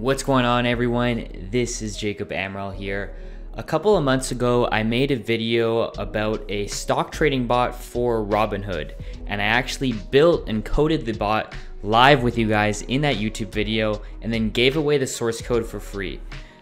What's going on everyone? This is Jacob Amaral here. A couple of months ago, I made a video about a stock trading bot for Robinhood, and I actually built and coded the bot live with you guys in that YouTube video and then gave away the source code for free.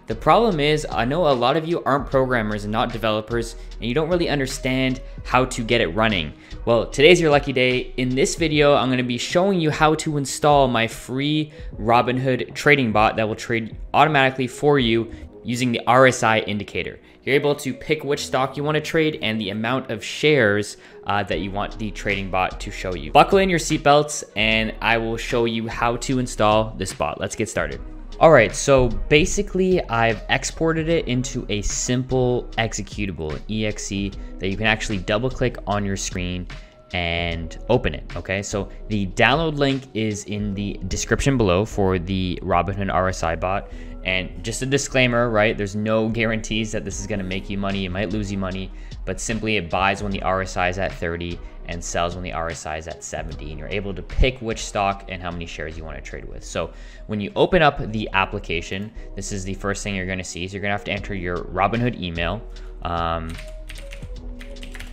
The problem is, I know a lot of you aren't programmers and not developers, and you don't really understand how to get it running. Well, today's your lucky day. In this video, I'm gonna be showing you how to install my free Robinhood trading bot that will trade automatically for you using the RSI indicator. You're able to pick which stock you want to trade and the amount of shares uh, that you want the trading bot to show you. Buckle in your seatbelts and I will show you how to install this bot. Let's get started. All right, so basically I've exported it into a simple executable, exe, that you can actually double click on your screen and open it, okay? So the download link is in the description below for the Robinhood RSI bot. And just a disclaimer, right? There's no guarantees that this is gonna make you money. It might lose you money, but simply it buys when the RSI is at 30 and sells when the RSI is at 70. And you're able to pick which stock and how many shares you want to trade with. So when you open up the application, this is the first thing you're going to see. is you're going to have to enter your Robinhood email, um,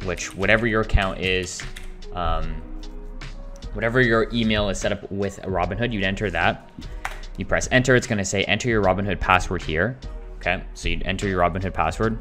which whatever your account is, um, whatever your email is set up with Robinhood, you'd enter that. You press enter, it's going to say enter your Robinhood password here. Okay, so you'd enter your Robinhood password.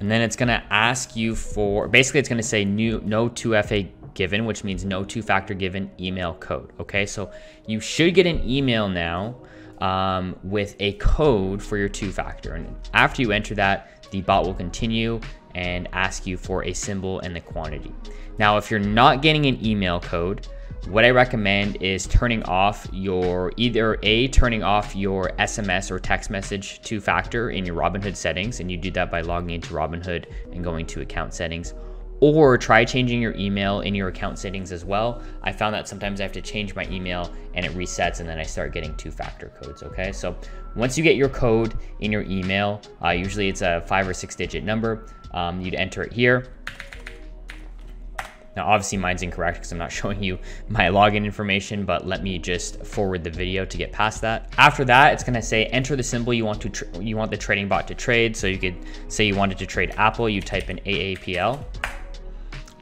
And then it's gonna ask you for, basically it's gonna say new, no 2FA given, which means no two-factor given email code, okay? So you should get an email now um, with a code for your two-factor. And after you enter that, the bot will continue and ask you for a symbol and the quantity. Now, if you're not getting an email code, what I recommend is turning off your either a turning off your SMS or text message two factor in your Robinhood settings, and you do that by logging into Robinhood and going to account settings, or try changing your email in your account settings as well. I found that sometimes I have to change my email and it resets, and then I start getting two factor codes. Okay, so once you get your code in your email, uh, usually it's a five or six digit number, um, you'd enter it here now, obviously mine's incorrect because I'm not showing you my login information, but let me just forward the video to get past that. After that, it's gonna say enter the symbol you want to you want the trading bot to trade. So you could say you wanted to trade Apple, you type in AAPL,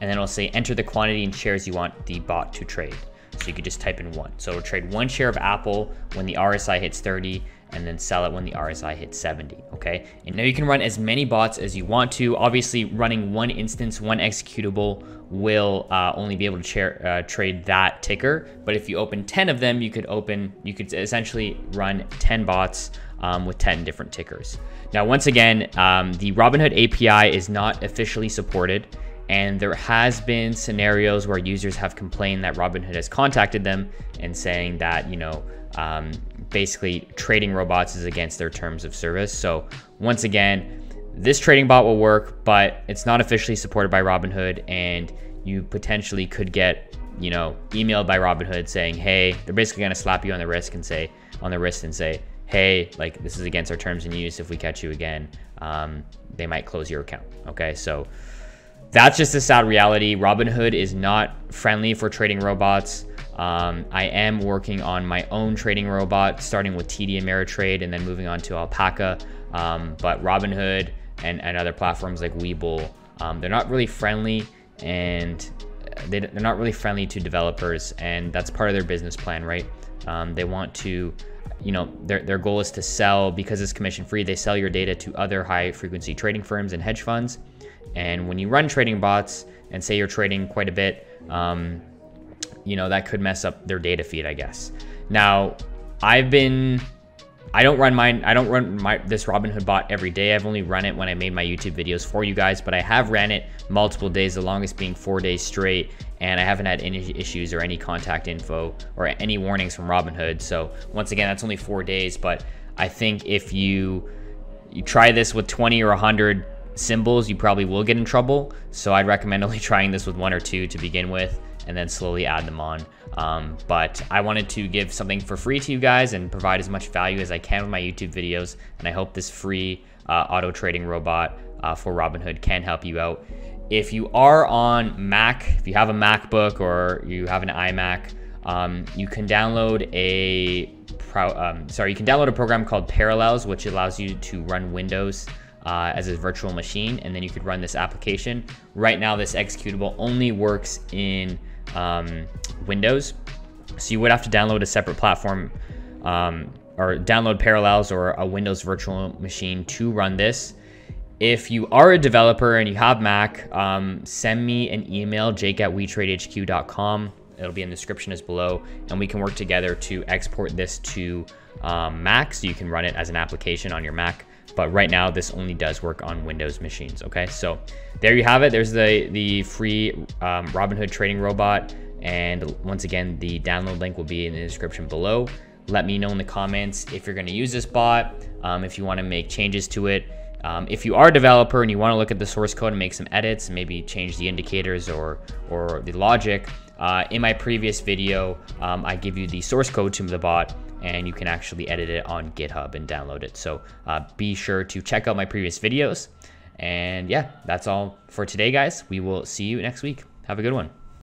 and then it'll say enter the quantity and shares you want the bot to trade. So you could just type in one. So it'll trade one share of Apple when the RSI hits 30 and then sell it when the RSI hits 70, okay? And now you can run as many bots as you want to. Obviously, running one instance, one executable will uh, only be able to uh, trade that ticker. But if you open 10 of them, you could open, you could essentially run 10 bots um, with 10 different tickers. Now, once again, um, the Robinhood API is not officially supported. And there has been scenarios where users have complained that Robinhood has contacted them and saying that, you know, um, basically trading robots is against their terms of service. So once again, this trading bot will work, but it's not officially supported by Robinhood, and you potentially could get, you know, emailed by Robinhood saying, "Hey," they're basically gonna slap you on the wrist and say, on the wrist and say, "Hey, like this is against our terms and use. If we catch you again, um, they might close your account." Okay, so that's just a sad reality. Robinhood is not friendly for trading robots. Um, I am working on my own trading robot, starting with TD Ameritrade and then moving on to Alpaca. Um, but Robinhood and, and other platforms like Webull, um, they're not really friendly and they, are not really friendly to developers. And that's part of their business plan, right? Um, they want to, you know, their, their goal is to sell because it's commission free. They sell your data to other high frequency trading firms and hedge funds. And when you run trading bots and say you're trading quite a bit, um, you know, that could mess up their data feed, I guess. Now, I've been I don't run mine. I don't run my this Robinhood bot every day. I've only run it when I made my YouTube videos for you guys, but I have ran it multiple days, the longest being four days straight, and I haven't had any issues or any contact info or any warnings from Robinhood. So once again, that's only four days, but I think if you you try this with 20 or 100 symbols, you probably will get in trouble. So I'd recommend only trying this with one or two to begin with and then slowly add them on. Um, but I wanted to give something for free to you guys and provide as much value as I can with my YouTube videos. And I hope this free uh, auto trading robot uh, for Robinhood can help you out. If you are on Mac, if you have a MacBook or you have an iMac, um, you can download a um, sorry, you can download a program called Parallels, which allows you to run Windows uh, as a virtual machine, and then you could run this application. Right now, this executable only works in um, Windows, so you would have to download a separate platform um, or download Parallels or a Windows virtual machine to run this. If you are a developer and you have Mac, um, send me an email, jake at wetradehq.com. It'll be in the description as below, and we can work together to export this to um, Mac so you can run it as an application on your Mac. But right now, this only does work on Windows machines. Okay, so there you have it. There's the the free um, Robinhood trading robot, and once again, the download link will be in the description below. Let me know in the comments if you're going to use this bot, um, if you want to make changes to it. Um, if you are a developer and you want to look at the source code and make some edits, maybe change the indicators or or the logic, uh, in my previous video, um, I give you the source code to the bot and you can actually edit it on GitHub and download it. So uh, be sure to check out my previous videos. And yeah, that's all for today, guys. We will see you next week. Have a good one.